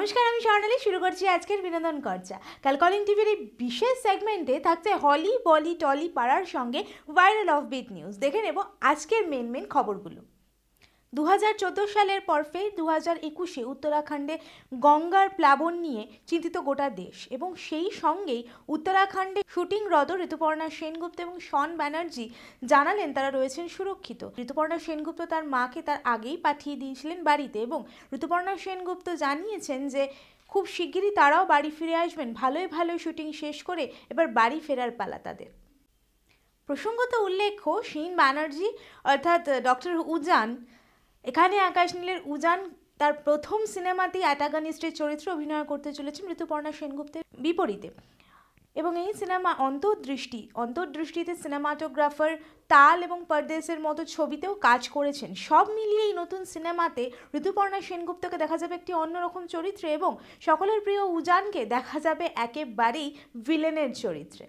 নমস্কার, আমি স্বর্ণালী। শুরু করছি আজকের বিনোদন চর্চা। কাল কলিং টিভির এই বিশেষ সেগমেন্টে থাকছে হলি বলি টলি পাড়ার সঙ্গে ভাইরাল অফ বিট নিউজ দেখে নেব আজকের মেন মেন খবরগুলো। দু সালের পর ফের দু হাজার একুশে উত্তরাখণ্ডে গঙ্গার প্লাবন নিয়ে চিন্তিত গোটা দেশ এবং সেই সঙ্গেই উত্তরাখণ্ডে শুটিংরত ঋতুপর্ণা সেনগুপ্ত এবং শন ব্যানার্জি জানালেন তারা রয়েছেন সুরক্ষিত। ঋতুপর্ণা সেনগুপ্ত তার মাকে তার আগেই পাঠিয়ে দিয়েছিলেন বাড়িতে এবং ঋতুপর্ণা সেনগুপ্ত জানিয়েছেন যে, খুব শিগগিরই তারাও বাড়ি ফিরে আসবেন। ভালোই ভালোই শুটিং শেষ করে এবার বাড়ি ফেরার পালা তাদের। প্রসঙ্গত উল্লেখ্য, শিন ব্যানার্জি অর্থাৎ ডক্টর উজান এখানে আকাশ নীলের উজান, তার প্রথম সিনেমাতেই অ্যাটাগনিস্টের চরিত্রে অভিনয় করতে চলেছেন ঋতুপর্ণা সেনগুপ্তের বিপরীতে। এবং এই সিনেমা অন্তর্দৃষ্টি, অন্তর্দৃষ্টিতে সিনেমাটোগ্রাফার তাল এবং পরদেশের মতো ছবিতেও কাজ করেছেন। সব মিলিয়ে এই নতুন সিনেমাতে ঋতুপর্ণা সেনগুপ্তকে দেখা যাবে একটি অন্যরকম চরিত্রে এবং সকলের প্রিয় উজানকে দেখা যাবে একেবারেই ভিলেনের চরিত্রে।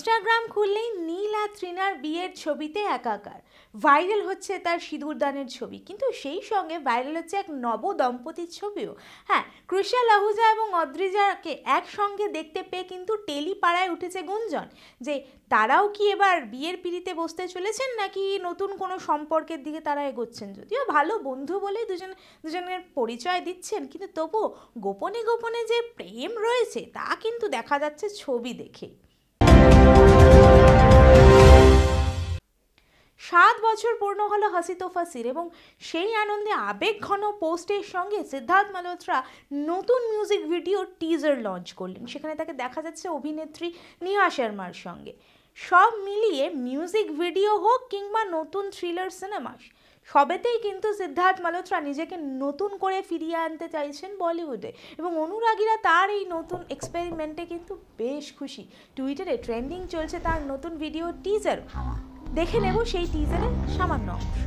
ইনস্টাগ্রাম খুললেই নীল আর ত্রিনার বিয়ের ছবিতে একাকার। ভাইরাল হচ্ছে তার সিঁদুরদানের ছবি, কিন্তু সেই সঙ্গে ভাইরাল হচ্ছে এক নব দম্পতির ছবিও। হ্যাঁ কৃষাল আহুজা এবং অদ্রিজাকে একসঙ্গে দেখতে পেয়ে কিন্তু টেলি পাড়ায় উঠেছে গুঞ্জন যে তারাও কি এবার বিয়ের পিড়িতে বসতে চলেছেন নাকি নতুন কোনো সম্পর্কের দিকে তারা এগোচ্ছেন? যদিও ভালো বন্ধু বলেই দুজন, দুজনের পরিচয় দিচ্ছেন, কিন্তু তবুও গোপনে গোপনে যে প্রেম রয়েছে তা কিন্তু দেখা যাচ্ছে ছবি দেখেই বছর পূর্ণ হলো হাসিতো ফাসির এবং সেই আনন্দে আবেগ ঘন পোস্টের সঙ্গে সিদ্ধার্থ মালহোত্রা নতুন মিউজিক ভিডিও টিজার লঞ্চ করলেন। সেখানে তাকে দেখা যাচ্ছে অভিনেত্রী নিহা শর্মার সঙ্গে। সব মিলিয়ে মিউজিক ভিডিও হোক কিংবা নতুন থ্রিলার সিনেমা সবেতেই কিন্তু সিদ্ধার্থ মালহোত্রা নিজেকে নতুন করে ফিরিয়ে আনতে চাইছেন বলিউডে এবং অনুরাগীরা তার এই নতুন এক্সপেরিমেন্টে কিন্তু বেশ খুশি। টুইটারে ট্রেন্ডিং চলছে তার নতুন ভিডিও টিজার দেখে নেব সেই টিজারের সামান্য অংশ।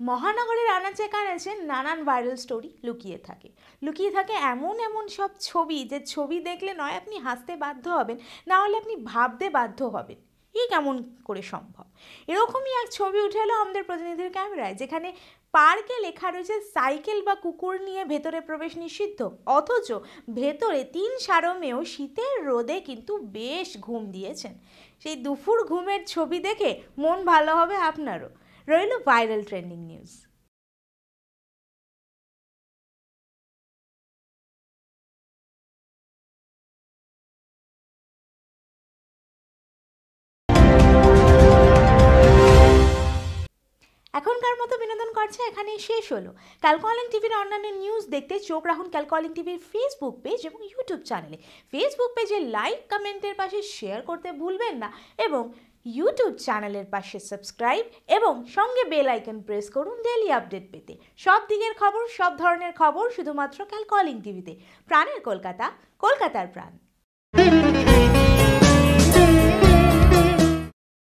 মহানগরের আনাচে কানাচে নানান ভাইরাল স্টোরি লুকিয়ে থাকে। লুকিয়ে থাকে এমন এমন সব ছবি, যে ছবি দেখলে নয়, আপনি হাসতে বাধ্য হবেন, না হলে আপনি ভাবতে বাধ্য হবেন। এই কেমন করে সম্ভব? এরকমই এক ছবি উঠে এলো আমাদের প্রতিনিধির ক্যামেরায়, যেখানে পার্কে লেখা রয়েছে, সাইকেল বা কুকুর নিয়ে ভেতরে প্রবেশ নিষিদ্ধ। অথচ ভেতরে তিন সারমেও শীতের রোদে কিন্তু বেশ ঘুম দিয়েছেন। সেই দুপুর ঘুমের ছবি দেখে মন ভালো হবে আপনারও। রইল ভাইরাল ট্রেন্ডিং নিউজ। শেষ হলো। ক্যালকলিং টিভির অন্যান্য নিউজ দেখতে চোখ রাখুন ক্যালকলিং টিভির ফেসবুক পেজ এবং ইউটিউব চ্যানেলে ফেসবুক পেজে লাইক কমেন্টের পাশে শেয়ার করতে ভুলবেন না এবং ইউটিউব চ্যানেলের পাশে সাবস্ক্রাইব এবং সঙ্গে বেল আইকন প্রেস করুন ডেলি আপডেট পেতে। সব দিকের খবর, সব ধরনের খবর শুধুমাত্র ক্যালকলিং টিভিতে। প্রাণের কলকাতা, কলকাতার প্রাণ।